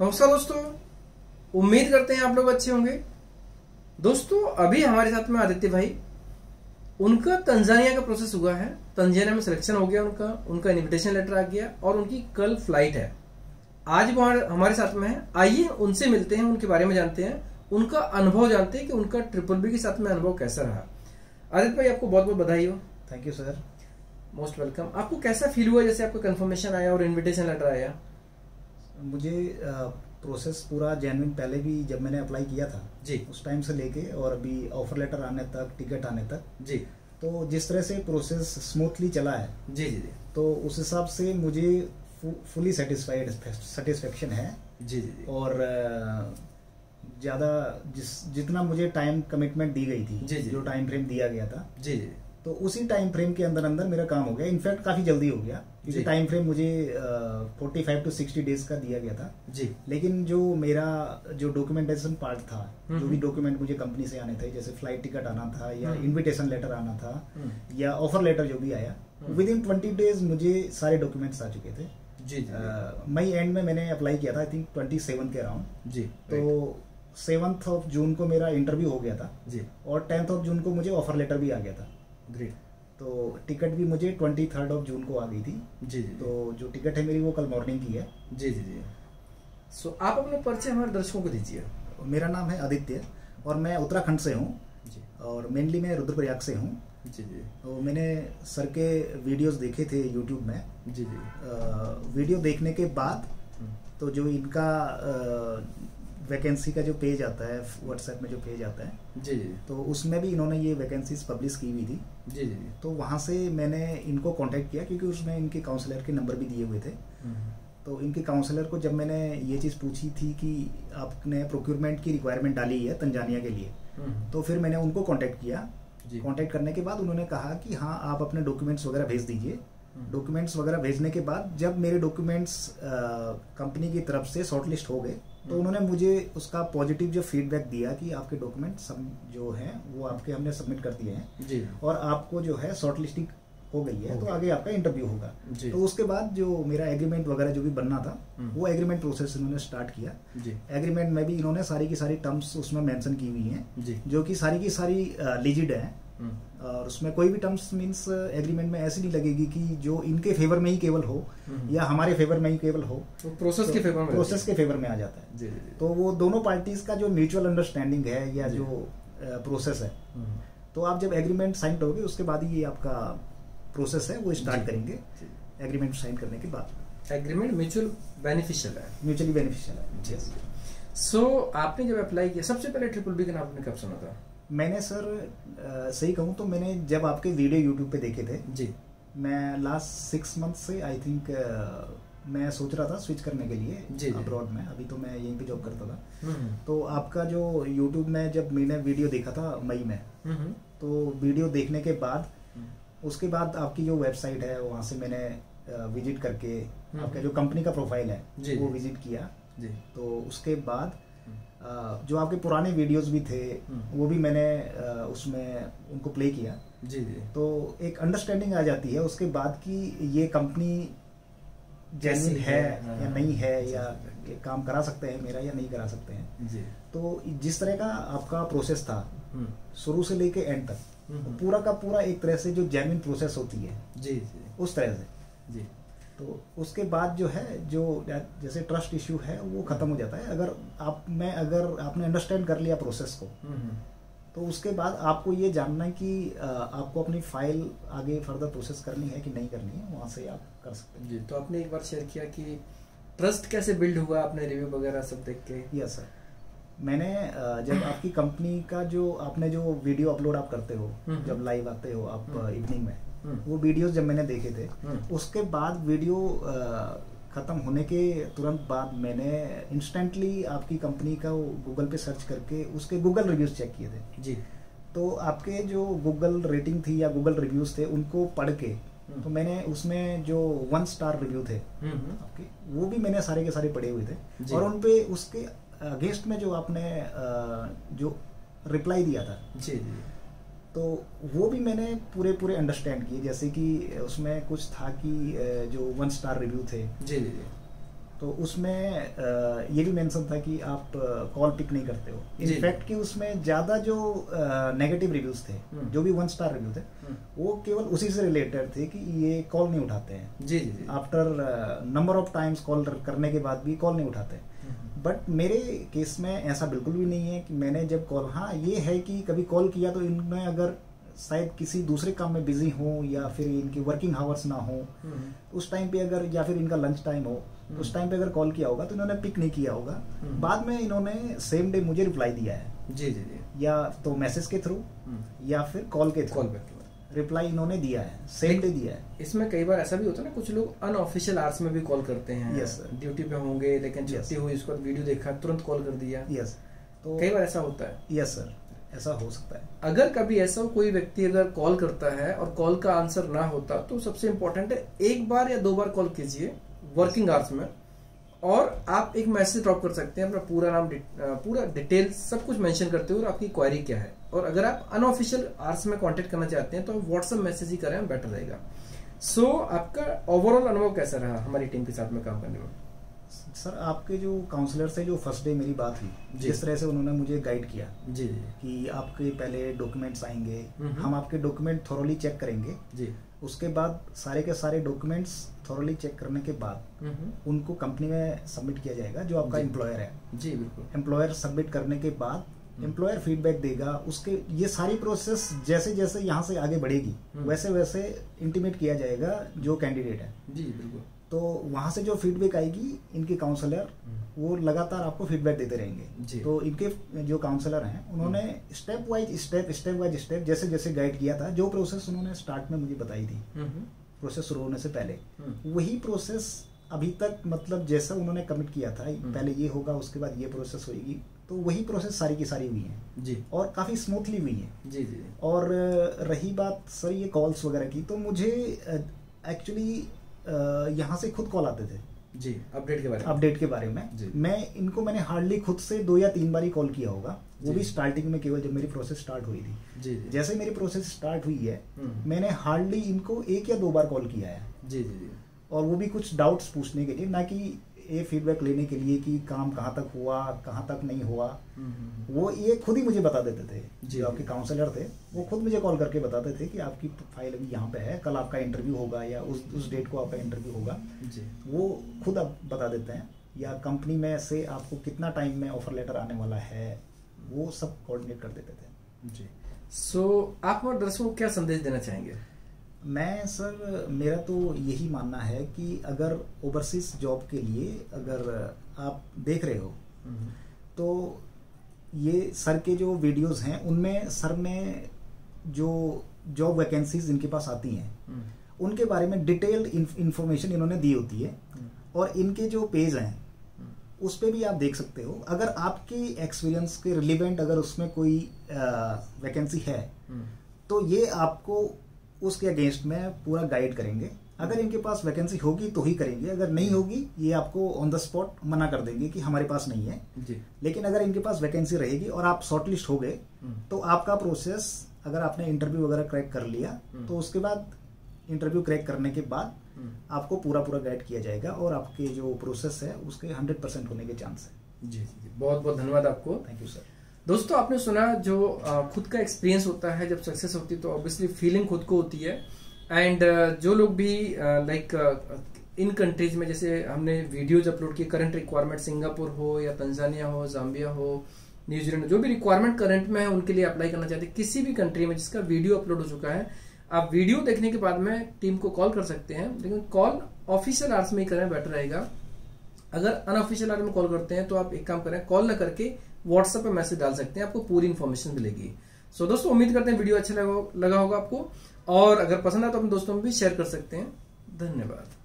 नमस्कार दोस्तों उम्मीद करते हैं आप लोग अच्छे होंगे। दोस्तों अभी हमारे साथ में आदित्य भाई उनका तंजानिया का प्रोसेस हुआ है। तंजानिया में सिलेक्शन हो गया उनका उनका इनविटेशन लेटर आ गया और उनकी कल फ़्लाइट है। आज वो हमारे साथ में है। आइए उनसे मिलते हैं उनके बारे में जानते हैं। उनका अनुभव जानते हैं कि उनका ट्रिपल बी के साथ में अनुभव कैसा रहा। आदित्य भाई आपको बहुत बहुत बधाई हो। Thank you sir most welcome आपको कैसा फील हुआ जैसे आपको कंफर्मेशन आया और इनविटेशन लेटर आया? मुझे प्रोसेस पूरा जेनविन पहले भी जब मैंने अप्लाई किया था जी। उस टाइम से लेके और अभी ऑफ़र लेटर आने तक टिकट आने तक। जी। तो जिस तरह से प्रोसेस स्मूथली चला है जी जी जी। तो उस हिसाब से मुझे फुली सेटिस्फाइड सेटिस्फेक्शन है। जी जी और ज़्यादा जिस जितना मुझे टाइम कमिटमेंट दी गई थी जी, जी। जो टाइम फ्रेम दिया गया था जी जी। तो उसी टाइम फ्रेम के अंदर अंदर मेरा काम हो गया। इनफैक्ट काफ़ी जल्दी हो गया। क्योंकि टाइम फ्रेम मुझे forty five to sixty days का दिया गया था। जी। लेकिन जो मेरा जो डॉक्यूमेंटेशन पार्ट था हम्म, जो भी हम्म। डॉक्यूमेंट मुझे कंपनी से आने थे जैसे फ़्लाइट टिकट आना था या हम्म। इनविटेशन लेटर आना था हम्म, या ऑफ़र लेटर जो भी आया हम्म। विद इन ट्वेंटी डेज़ मुझे सारे डॉक्यूमेंट्स आ चुके थे। जी जी। मई एंड में मैंने अप्लाई किया था आई थिंक ट्वेंटी सेवन के अराउंड जी तो सेवन्थ ऑफ़ जून को मेरा इंटरव्यू हो गया था जी। और टेंथ ऑफ़ जून को मुझे ऑफ़र लेटर भी आ गया था। ग्रेट तो टिकट भी मुझे ट्वेंटी थर्ड ऑफ़ जून को आ गई थी। जी जी तो जो टिकट है मेरी वो कल मॉर्निंग की है। जी जी जी। सो आप अपने परिचय हमारे दर्शकों को दीजिए। मेरा नाम है आदित्य और मैं उत्तराखंड से हूँ। जी। और मेनली मैं रुद्रप्रयाग से हूँ। जी जी। तो मैंने सर के वीडियोस देखे थे यूट्यूब में। जी जी। वीडियो देखने के बाद हम्म, तो जो इनका वैकेंसी का जो पेज आता है व्हाट्सएप में जो पेज आता है जी जी। तो उसमें भी इन्होंने ये वैकेंसीज पब्लिश की हुई थी। जी जी तो वहाँ से मैंने इनको कांटेक्ट किया क्योंकि उसमें इनके काउंसलर के नंबर भी दिए हुए थे। हम्म, तो इनके काउंसलर को जब मैंने ये चीज़ पूछी थी कि आपने प्रोक्योरमेंट की रिक्वायरमेंट डाली है तंजानिया के लिए हम्म, तो फिर मैंने उनको कांटेक्ट किया। कांटेक्ट करने के बाद उन्होंने कहा कि हाँ आप अपने डॉक्यूमेंट्स वगैरह भेज दीजिए। हम्म, डॉक्यूमेंट्स वगैरह भेजने के बाद जब मेरे डॉक्यूमेंट्स कंपनी की तरफ़ से शॉर्टलिस्ट हो गए तो। उन्होंने मुझे उसका पॉजिटिव जो फीडबैक दिया कि आपके डॉक्यूमेंट सब जो हैं वो आपके हमने सबमिट कर दिए हैं। और आपको जो है शॉर्ट लिस्टिंग हो गई है तो आगे आपका इंटरव्यू होगा। तो उसके बाद जो मेरा एग्रीमेंट वगैरह जो भी बनना था हम्म। वो एग्रीमेंट प्रोसेस इन्होंने स्टार्ट किया। एग्रीमेंट में भी इन्होंने सारी की सारी टर्म्स उसमें मेंशन की हुई हैं जो। कि सारी की सारी लिजिड हैं। और उसमें कोई भी टर्म्स मींस एग्रीमेंट में ऐसी नहीं लगेगी कि जो इनके फेवर में ही केवल हो हम्म। या हमारे फेवर में ही केवल हो तो प्रोसेस तो के फेवर में प्रोसेस के फेवर में आ जाता है। जी जी तो वो दोनों पार्टीज़ का जो म्यूचुअल अंडरस्टैंडिंग है या जो। प्रोसेस है हम्म, तो आप जब एग्रीमेंट साइन करोगे उसके बाद ही ये आपका प्रोसेस है वो स्टार्ट करेंगे। एग्रीमेंट साइन करने के बाद। एग्रीमेंट म्यूचुअल बेनिफिशियल है। म्यूचुअली बेनिफिशियल है. सो आपने जब अप्लाई किया सबसे पहले ट्रिपल बी का नाम आपने कब सुना था? मैंने सर सही कहूँ तो मैंने जब आपके वीडियो यूट्यूब पे देखे थे जी। मैं लास्ट सिक्स मंथ से आई थिंक मैं सोच रहा था स्विच करने के लिए जी। अब्रॉड में। अभी तो मैं यहीं पे जॉब करता था। हम्म, तो आपका जो यूट्यूब में जब मैंने वीडियो देखा था मई में हम्म, तो वीडियो देखने के बाद हम्म, उसके बाद आपकी जो वेबसाइट है वहाँ से मैंने विज़िट करके आपका जो कंपनी का प्रोफ़ाइल है वो विज़िट किया। जी। तो उसके बाद जो आपके पुराने वीडियोस भी थे हम्म। वो भी मैंने उसमें उनको प्ले किया। जी जी। तो एक अंडरस्टैंडिंग आ जाती है उसके बाद कि ये कंपनी कैसी है है, हाँ, या नहीं है या ये काम करा सकते हैं मेरा या नहीं करा सकते हैं। जी। तो जिस तरह का आपका प्रोसेस था हम्म, शुरू से लेके एंड तक हम्म, पूरा का पूरा एक तरह से जो जेन्युइन प्रोसेस होती है जी जी। उस तरह से। जी। तो उसके बाद जो है जो जैसे ट्रस्ट इश्यू है वो खत्म हो जाता है। अगर आप में अगर आपने अंडरस्टैंड कर लिया प्रोसेस को हम्म, तो उसके बाद आपको ये जानना है कि आपको अपनी फ़ाइल आगे फर्दर प्रोसेस करनी है कि नहीं करनी है वहाँ से आप कर सकते हैं। जी तो आपने एक बार शेयर किया कि ट्रस्ट कैसे बिल्ड हुआ आपने रिव्यू वगैरह सब देख के? यस सर मैंने जब आपकी कंपनी का जो आपने जो वीडियो अपलोड आप करते हो हम्म। जब लाइव आते हो आप हम्म। इवनिंग में हम्म, वो वीडियोस जब मैंने देखे थे हम्म, उसके बाद वीडियो खत्म होने के तुरंत बाद मैंने इंस्टेंटली आपकी कंपनी का गूगल पे सर्च करके उसके गूगल रिव्यूज़ चेक किए थे। जी। तो आपके जो गूगल रेटिंग थी या गूगल रिव्यूज़ थे उनको पढ़ के हम्म। तो मैंने उसमें जो वन स्टार रिव्यू थे हम्म, आपके वो भी मैंने सारे के सारे पढ़े हुए थे। और उनपे उसके अगेंस्ट में जो आपने जो रिप्लाई दिया था जी जी। तो वो भी मैंने पूरे पूरे अंडरस्टैंड किए। जैसे कि उसमें कुछ था कि जो वन स्टार रिव्यू थे। जी जी जी। तो उसमें ये भी मेंशन था कि आप कॉल पिक नहीं करते हो। इनफैक्ट कि उसमें ज़्यादा जो नेगेटिव रिव्यूज़ थे हम्म। जो भी वन स्टार रिव्यू थे हम्म। वो केवल उसी से रिलेटेड थे कि ये कॉल नहीं उठाते हैं। जी जी after number of times call करने के बाद भी कॉल नहीं उठाते। हम्म। बट मेरे केस में ऐसा बिल्कुल भी नहीं है कि मैंने जब कॉल हाँ ये है कि कभी कॉल किया तो इनमें अगर शायद किसी दूसरे काम में बिज़ी हो या फिर इनकी वर्किंग आवर्स ना हो हम्म। उस टाइम पे अगर या फिर इनका लंच टाइम हो तो उस टाइम पे अगर कॉल किया होगा तो इन्होंने पिक नहीं किया होगा हम्म। बाद में इन्होंने सेम डे मुझे रिप्लाई दिया है जी जी जी या तो मैसेज के थ्रू हम्म। या फिर कॉल के थ्रू। रिप्लाई इन्होंने दिया है सेम डे दिया है। इसमें कई बार ऐसा भी होता है ना कुछ लोग अनऑफिशियल आवर्स में भी कॉल करते हैं। Yes. ड्यूटी पे होंगे लेकिन Yes. छुट्टी हुई उसके बाद वीडियो देखा तुरंत कॉल कर दिया। यस तो कई बार ऐसा होता है। यस सर ऐसा हो सकता है। अगर कभी ऐसा कोई व्यक्ति अगर कॉल करता है और कॉल का आंसर ना होता तो सबसे इम्पोर्टेंट है एक बार या दो बार कॉल कीजिए वर्किंग आवर्स में। और आप एक मैसेज ड्रॉप कर सकते हैं अपना पूरा नाम पूरा डिटेल सब कुछ मेंशन करते हुए और आपकी क्वारी क्या है। और अगर आप अनऑफिशियल आवर्स में कांटेक्ट करना चाहते हैं तो व्हाट्सएप मैसेज ही करें बेटर रहेगा। सो so, आपका ओवरऑल अनुभव कैसा रहा हमारी टीम के साथ में काम करने में? सर आपके जो काउंसलर से जो फ़र्स्ट डे मेरी बात हुई जिस तरह से उन्होंने मुझे गाइड किया जी जी। कि आपके पहले डॉक्यूमेंट्स आएँगे। हम आपके डॉक्यूमेंट थोरोली चेक करेंगे। जी। उसके बाद सारे के सारे डॉक्यूमेंट्स थोरोली चेक करने के बाद उनको कंपनी में सबमिट किया जाएगा जो आपका एम्प्लॉयर है। जी बिल्कुल। एम्प्लॉयर सबमिट करने के बाद। एम्प्लॉयर फीडबैक देगा उसके ये सारी प्रोसेस जैसे जैसे यहाँ से आगे बढ़ेगी हम्म। वैसे वैसे इंटीमेट किया जाएगा जो कैंडिडेट है। जी बिल्कुल। तो वहाँ से जो फीडबैक आएगी इनके काउंसलर वो लगातार आपको फीडबैक देते रहेंगे। तो इनके जो काउंसलर हैं उन्होंने step wise step step wise step जैसे जैसे गाइड किया था जो प्रोसेस उन्होंने स्टार्ट में मुझे बताई थी हम्म, प्रोसेस शुरू होने से पहले हम्म, वही प्रोसेस अभी तक मतलब जैसा उन्होंने कमिट किया था पहले ये होगा उसके बाद ये प्रोसेस होगी तो वही प्रोसेस सारी की सारी हुई है। जी। और काफ़ी स्मूथली हुई है। जी जी और रही बात सर ये कॉल्स वगैरह की तो मुझे एक्चुअली यहाँ से खुद कॉल आते थे। जी अपडेट के बारे में। अपडेट के बारे में। जी। मैं इनको मैंने हार्डली खुद से दो या तीन बार ही कॉल किया होगा। वो भी स्टार्टिंग में केवल जब मेरी प्रोसेस स्टार्ट हुई थी। जी जी। जैसे मेरी प्रोसेस स्टार्ट हुई है हम्म। मैंने हार्डली इनको एक या दो बार कॉल किया है। जी जी जी। और वो भी कुछ डाउट्स पूछने के लिए ना कि ये फीडबैक लेने के लिए कि काम कहाँ तक हुआ कहाँ तक नहीं हुआ हम्म, हम्म, वो ये खुद ही मुझे बता देते थे। जी, आपके। काउंसलर थे वो खुद मुझे कॉल करके बताते थे कि आपकी फ़ाइल अभी यहाँ पे है कल आपका इंटरव्यू होगा या उस उस डेट को आपका इंटरव्यू होगा। जी। वो खुद आप बता देते हैं या कंपनी में से आपको कितना टाइम में ऑफ़र लेटर आने वाला है वो सब कोऑर्डिनेट कर देते थे। जी। सो so, आप दर्शकों को क्या संदेश देना चाहेंगे? मैं सर मेरा तो यही मानना है कि अगर ओवरसीज जॉब के लिए अगर आप देख रहे हो हम्म, तो ये सर के जो वीडियोस हैं उनमें सर ने जो जॉब वैकेंसीज इनके पास आती हैं हम्म, उनके बारे में डिटेल इंफॉर्मेशन इन्होंने दी होती है। हम्म, और इनके जो पेज हैं उस पर भी आप देख सकते हो। अगर आपकी एक्सपीरियंस के रिलेवेंट अगर उसमें कोई वैकेंसी है तो ये आपको उसके अगेंस्ट में पूरा गाइड करेंगे। अगर इनके पास वैकेंसी होगी तो ही करेंगे अगर नहीं होगी ये आपको ऑन द स्पॉट मना कर देंगे कि हमारे पास नहीं है। जी। लेकिन अगर इनके पास वैकेंसी रहेगी और आप शॉर्टलिस्ट हो गए हम्म, तो आपका प्रोसेस अगर आपने इंटरव्यू वगैरह क्रैक कर लिया हम्म। तो उसके बाद इंटरव्यू क्रैक करने के बाद हम्म, आपको पूरा पूरा गाइड किया जाएगा और आपके जो प्रोसेस है उसके हंड्रेड परसेंट होने के चांस है। जी जी बहुत बहुत धन्यवाद आपको। थैंक यू सर दोस्तों, आपने सुना जो खुद का एक्सपीरियंस होता है, जब सक्सेस होती है तो ऑब्वियसली फीलिंग खुद को होती है। एंड जो लोग भी लाइक इन कंट्रीज़ में जैसे हमने वीडियोज़ अपलोड किए करंट रिक्वायरमेंट सिंगापुर हो या तंजानिया हो जाम्बिया हो न्यूजीलैंड जो भी रिक्वायरमेंट करंट में है, उनके लिए अप्लाई करना चाहते हैं। किसी भी कंट्री में जिसका वीडियो अपलोड हो चुका है, आप वीडियो देखने के बाद में टीम को कॉल कर सकते हैं। लेकिन कॉल ऑफिशियल आवर्स में ही करें बेटर रहेगा। अगर अनऑफिशियल आवर्स में कॉल करते हैं तो आप एक काम करें कॉल ना करके व्हाट्सएप पे मैसेज डाल सकते हैं आपको पूरी इन्फॉर्मेशन मिलेगी। सो so, दोस्तों उम्मीद करते हैं वीडियो अच्छा लगा लगा होगा आपको। और अगर पसंद आए तो अपने दोस्तों में भी शेयर कर सकते हैं। धन्यवाद।